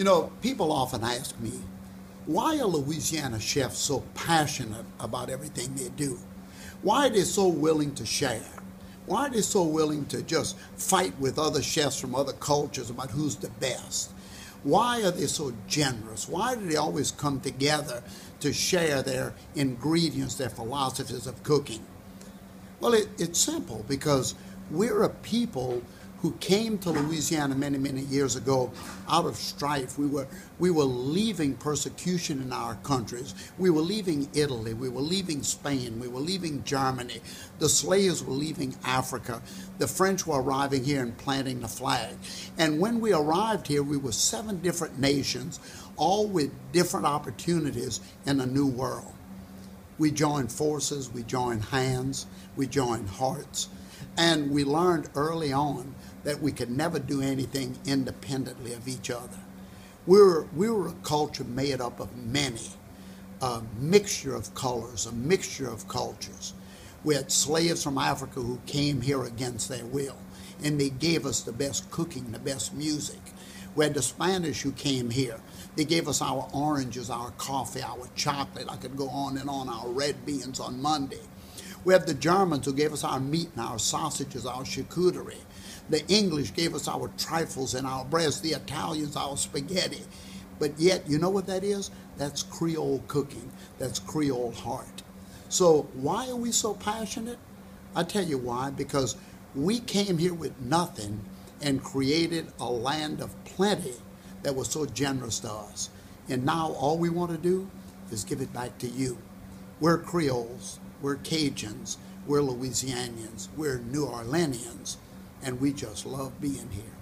You know, people often ask me, why are Louisiana chefs so passionate about everything they do? Why are they so willing to share? Why are they so willing to just fight with other chefs from other cultures about who's the best? Why are they so generous? Why do they always come together to share their ingredients, their philosophies of cooking? Well, it, it's simple because we're a people who came to Louisiana many, many years ago out of strife. We were, we were leaving persecution in our countries. We were leaving Italy. We were leaving Spain. We were leaving Germany. The slaves were leaving Africa. The French were arriving here and planting the flag. And when we arrived here, we were seven different nations, all with different opportunities in a new world. We joined forces, we joined hands, we joined hearts. And we learned early on that we could never do anything independently of each other. We were, we were a culture made up of many, a mixture of colors, a mixture of cultures. We had slaves from Africa who came here against their will, and they gave us the best cooking, the best music. We had the Spanish who came here. They gave us our oranges, our coffee, our chocolate. I could go on and on, our red beans on Monday. We have the Germans who gave us our meat and our sausages, our charcuterie. The English gave us our trifles and our breads, the Italians our spaghetti. But yet, you know what that is? That's Creole cooking. That's Creole heart. So why are we so passionate? I tell you why. Because we came here with nothing and created a land of plenty that was so generous to us. And now all we want to do is give it back to you. We're Creoles, we're Cajuns, we're Louisianians, we're New Orleanians. And we just love being here.